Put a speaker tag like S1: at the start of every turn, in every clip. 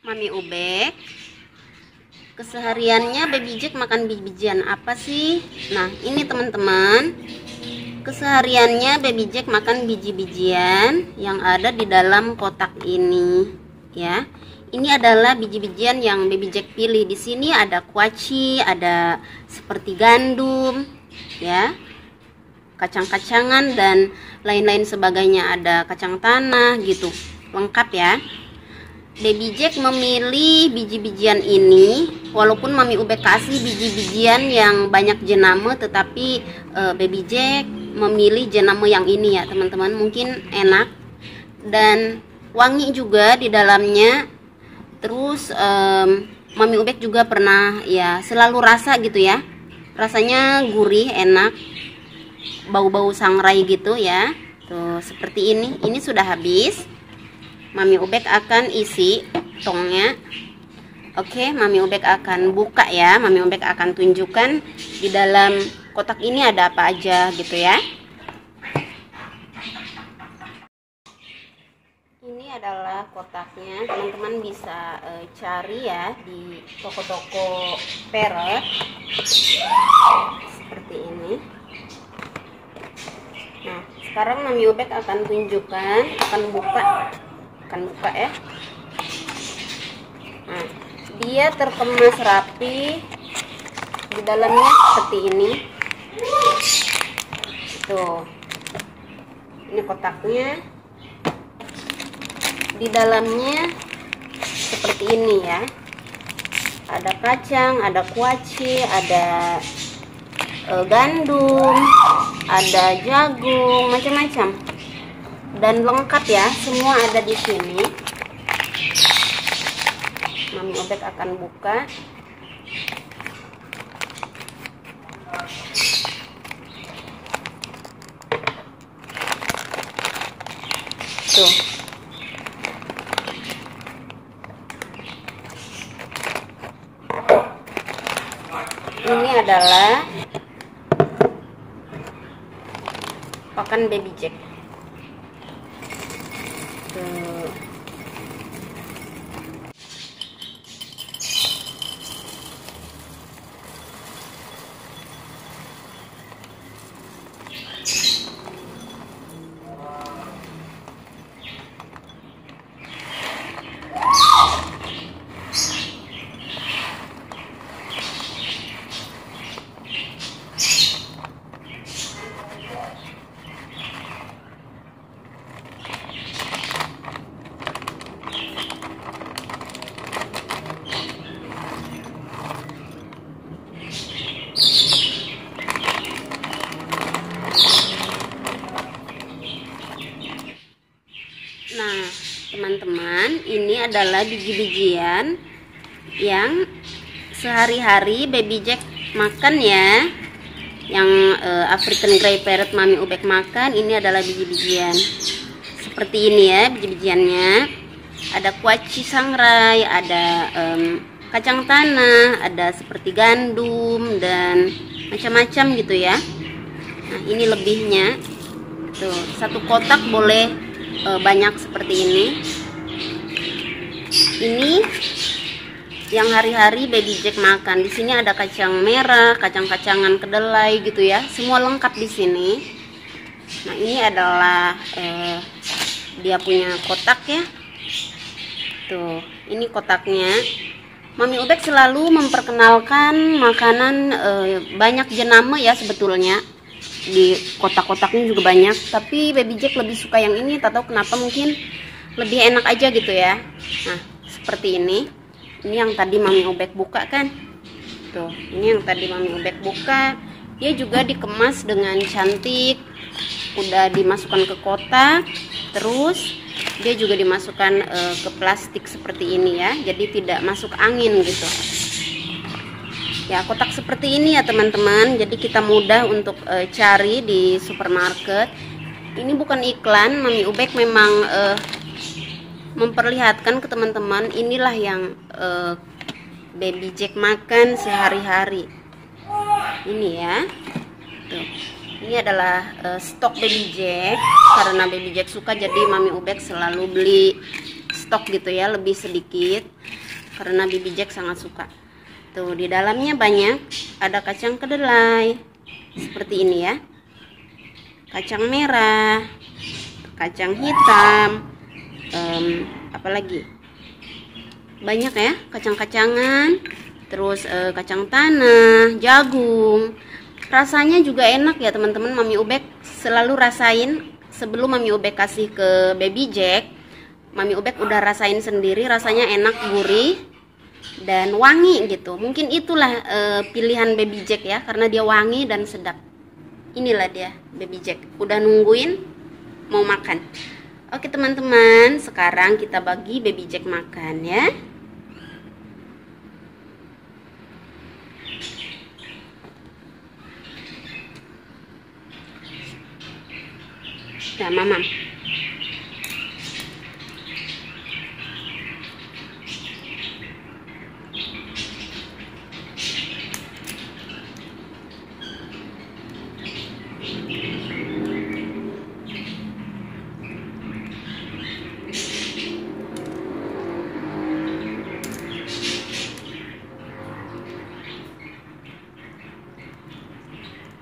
S1: Mami Ubek Kesehariannya baby Jack makan biji-bijian apa sih? Nah ini teman-teman. Kesehariannya baby Jack makan biji-bijian yang ada di dalam kotak ini ya. Ini adalah biji-bijian yang baby Jack pilih. Di sini ada kuaci ada seperti gandum ya. Kacang-kacangan dan lain-lain sebagainya. Ada kacang tanah gitu. Lengkap ya Baby Jack memilih biji-bijian ini walaupun Mami Ube kasih biji-bijian yang banyak jenama tetapi uh, Baby Jack memilih jenama yang ini ya teman-teman. Mungkin enak dan wangi juga di dalamnya. Terus um, Mami Ubek juga pernah ya selalu rasa gitu ya. Rasanya gurih enak bau-bau sangrai gitu ya. Tuh seperti ini. Ini sudah habis Mami Ubek akan isi tongnya Oke, Mami Ubek akan buka ya. Mami Ubek akan tunjukkan di dalam kotak ini ada apa aja gitu ya. Ini adalah kotaknya. Teman-teman bisa e, cari ya di toko-toko perak seperti ini. Nah, sekarang Mami Ubek akan tunjukkan, akan buka akan buka ya. Nah dia terkemas rapi di dalamnya seperti ini. Tuh. Ini kotaknya. Di dalamnya seperti ini ya. Ada kacang ada kuaci ada e, gandum ada jagung macam-macam dan lengkap ya semua ada di sini. Mami Obek akan buka. Tuh. Ini adalah pakan baby jack Nah, teman-teman, ini adalah biji-bijian yang sehari-hari baby Jack makan ya. Yang uh, African Grey Parrot Mami Ubek makan ini adalah biji-bijian. Seperti ini ya biji-bijiannya. Ada kuaci sangrai, ada um, kacang tanah, ada seperti gandum dan macam-macam gitu ya. Nah, ini lebihnya. Tuh, satu kotak boleh e, banyak seperti ini ini yang hari-hari baby jack makan. Di sini ada kacang merah kacang-kacangan kedelai gitu ya. Semua lengkap di sini. Nah ini adalah e, dia punya kotak ya. Tuh ini kotaknya. Mami Ubek selalu memperkenalkan makanan e, banyak jenama ya sebetulnya. Di kotak-kotaknya juga banyak. Tapi baby jack lebih suka yang ini. Tak tahu kenapa mungkin lebih enak aja gitu ya. Nah seperti ini ini yang tadi mami obek buka kan? Tuh ini yang tadi mami obek buka. Dia juga dikemas dengan cantik. Udah dimasukkan ke kotak. Terus dia juga dimasukkan uh, ke plastik seperti ini ya. Jadi tidak masuk angin gitu. Ya kotak seperti ini ya teman-teman. Jadi kita mudah untuk uh, cari di supermarket. Ini bukan iklan. Mami Ubek memang uh, memperlihatkan ke teman-teman inilah yang uh, baby Jack makan sehari-hari. Ini ya. Tuh. ini adalah uh, stok baby Jack. Karena baby Jack suka jadi Mami Ubek selalu beli stok gitu ya lebih sedikit. Karena Bibi Jack sangat suka. Tuh di dalamnya banyak ada kacang kedelai. Seperti ini ya. Kacang merah kacang hitam um, apalagi? Banyak ya kacang-kacangan terus uh, kacang tanah jagung. Rasanya juga enak ya teman-teman. Mami ubek selalu rasain sebelum mami ubek kasih ke baby jack mami ubek udah rasain sendiri rasanya enak gurih dan wangi gitu. Mungkin itulah uh, pilihan baby jack ya karena dia wangi dan sedap. Inilah dia baby jack. Udah nungguin mau makan oke teman-teman sekarang kita bagi baby jack makan ya Ya, mama.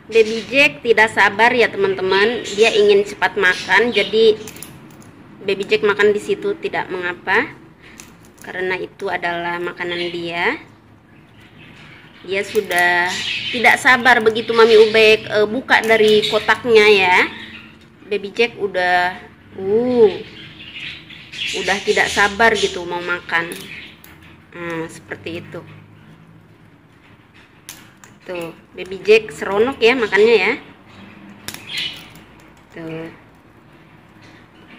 S1: Baby Jack tidak sabar ya teman-teman. Dia ingin cepat makan jadi Baby Jack makan di situ tidak mengapa. Karena itu adalah makanan dia. Dia sudah tidak sabar begitu Mami Ubek. E, buka dari kotaknya ya. Baby Jack udah uh udah tidak sabar gitu mau makan. Nah, seperti itu Tuh, baby jack seronok ya makannya ya. Tuh.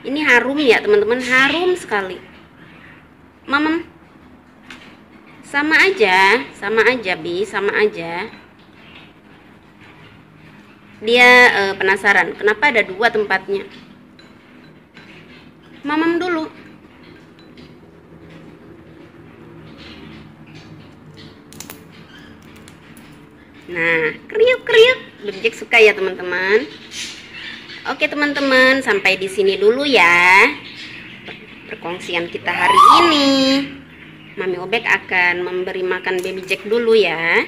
S1: Ini harum ya, teman-teman, harum sekali. Mamam. Sama aja, sama aja, Bi, sama aja. Dia uh, penasaran, kenapa ada dua tempatnya? Mamam dulu. Nah, kriuk-kriuk. Bebek suka ya, teman-teman. Oke, teman-teman, sampai di sini dulu ya. Perkongsian kita hari ini. Mami Obek akan memberi makan baby Jack dulu ya.